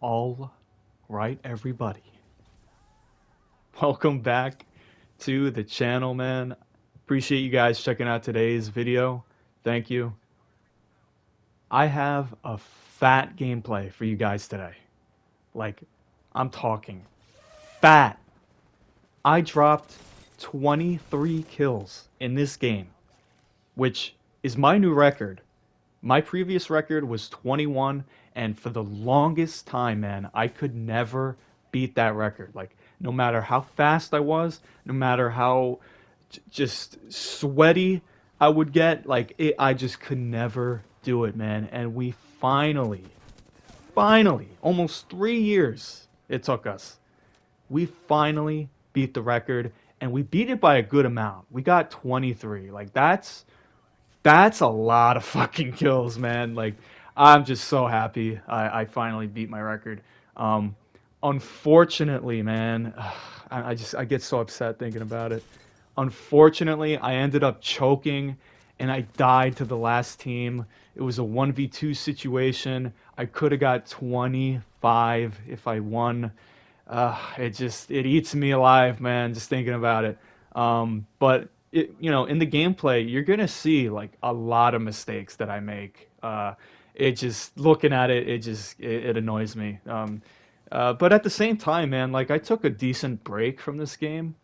All right, everybody. Welcome back to the channel, man. Appreciate you guys checking out today's video. Thank you. I have a fat gameplay for you guys today. Like, I'm talking fat. I dropped 23 kills in this game, which is my new record. My previous record was 21, and for the longest time, man, I could never beat that record. Like, no matter how fast I was, no matter how j- just sweaty I would get, like, it, I just could never do it, man. And we finally, finally, almost three years it took us, we finally beat the record, and we beat it by a good amount. We got 23. Like, that's that's a lot of fucking kills, man. Like, I'm just so happy I, I finally beat my record. Um, unfortunately, man, I, I just I get so upset thinking about it. Unfortunately, I ended up choking and I died to the last team. It was a 1v2 situation. I could have got 25 if I won. Uh, it just it eats me alive, man, just thinking about it. Um, but it, you know, in the gameplay, you're gonna see like a lot of mistakes that I make. Uh, it just looking at it, it just it, it annoys me. Um, uh, but at the same time, man, like I took a decent break from this game.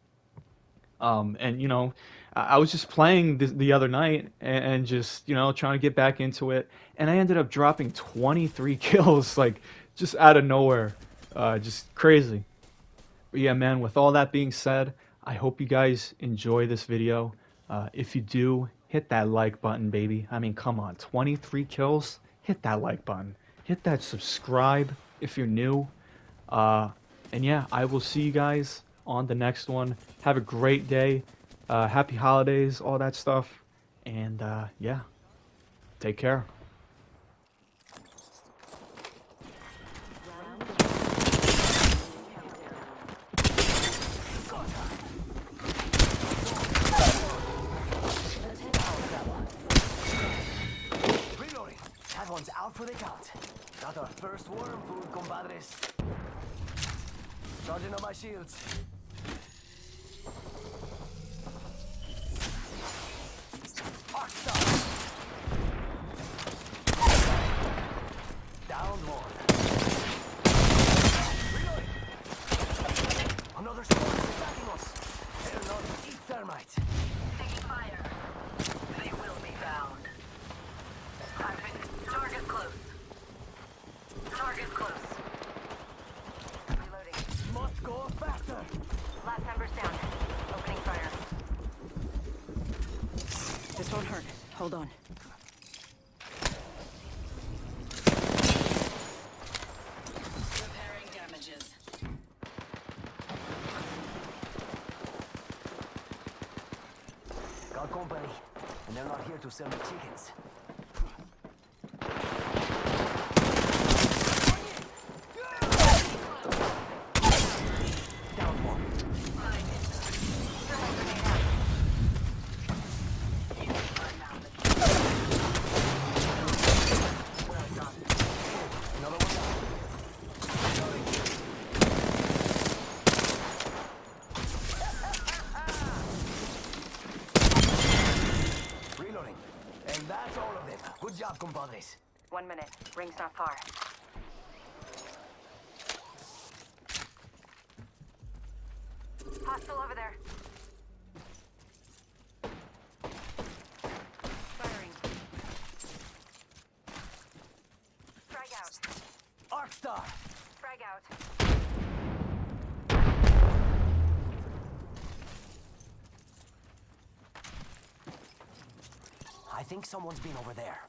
Um, and you know, I, I was just playing the, the other night and, and just you know trying to get back into it, and I ended up dropping 23 kills like just out of nowhere, uh, just crazy. But yeah, man. With all that being said, I hope you guys enjoy this video. Uh, if you do, hit that like button, baby. I mean, come on, 23 kills. Hit that like button. Hit that subscribe if you're new. Uh, and yeah, I will see you guys on the next one. Have a great day. Uh, happy holidays, all that stuff. And uh, yeah, take care. First worm food, compadres. Charging on my shields. Arcstar. Down one. Reloading. Another squad is attacking us. They're not eat thermite. Taking fire. They will be found. Target, target close. Target close. Reloading. Must go faster. Last members down. Opening fire. This won't hurt. Hold on. Repairing damages. Got company, and they're not here to sell me chickens. Down one. Another one down. Reloading. And that's all of them. Job, compadres. One minute. Ring's not far. Hostile over there. Firing. Frag out. Arcstar! Frag out. I think someone's been over there.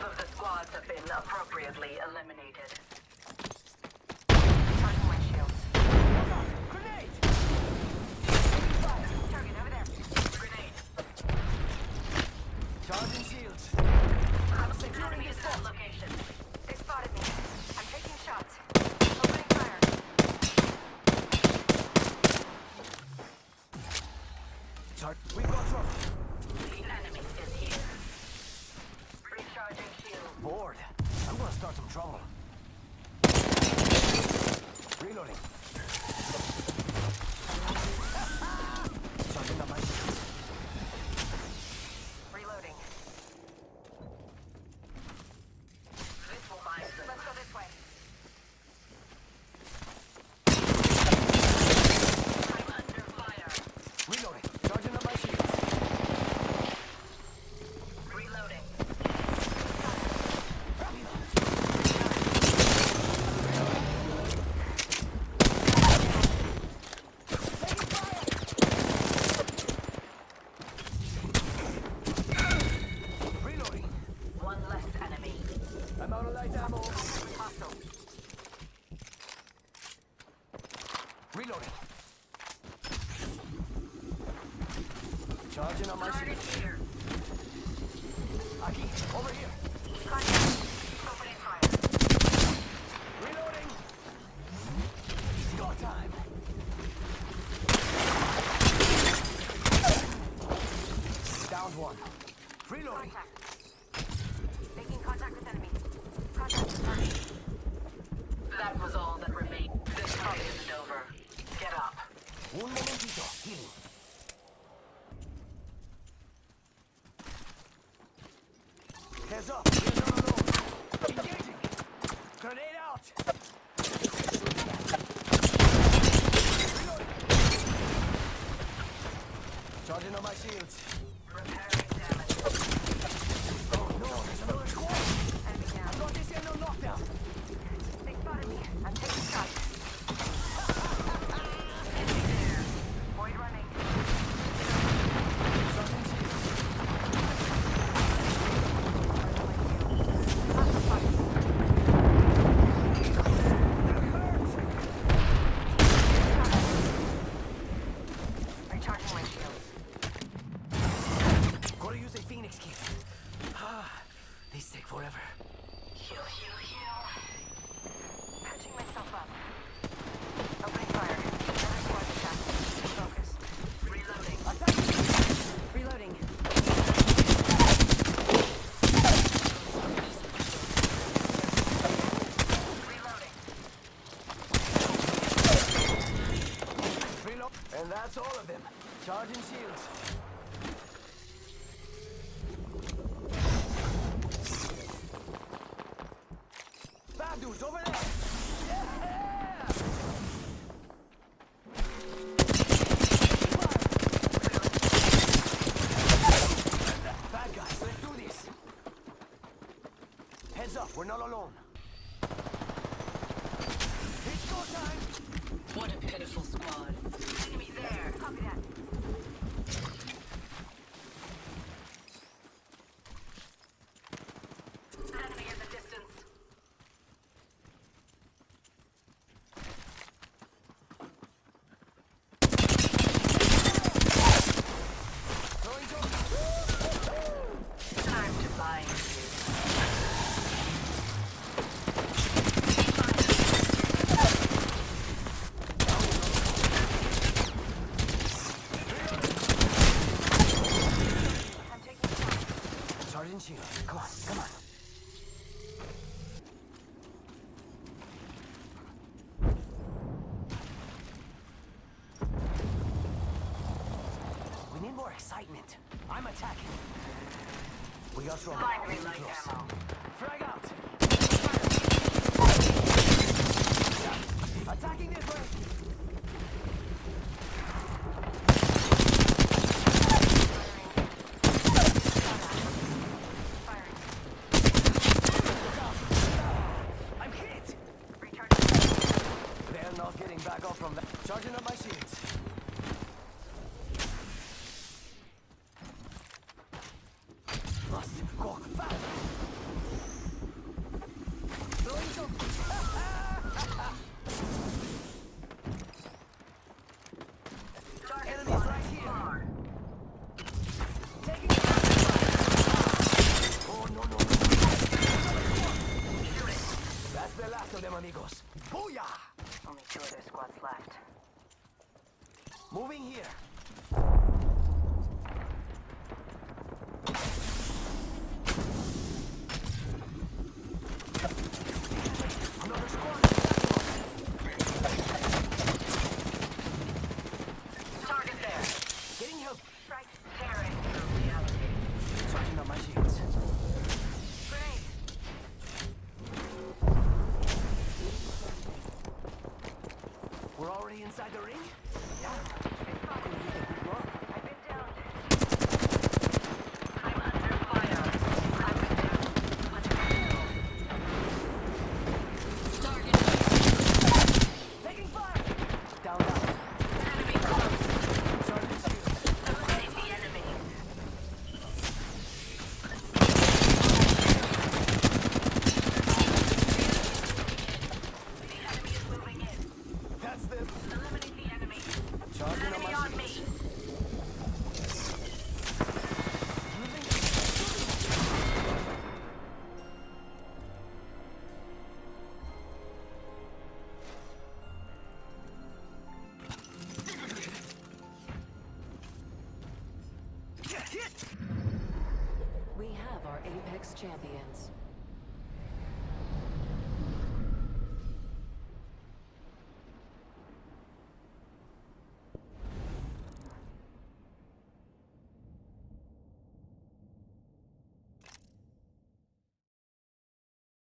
Of the squads have been appropriately eliminated. Reloading. Charging on my shield. here. Aki, over here. Contact. Opening fire. Reloading. Score time. Downed one. Reloading. Contact. Making contact with enemy. Contact with target. That was all that remained. This target 女の人いた excitement. I'm attacking. We got some. Frag out. Here. Champions.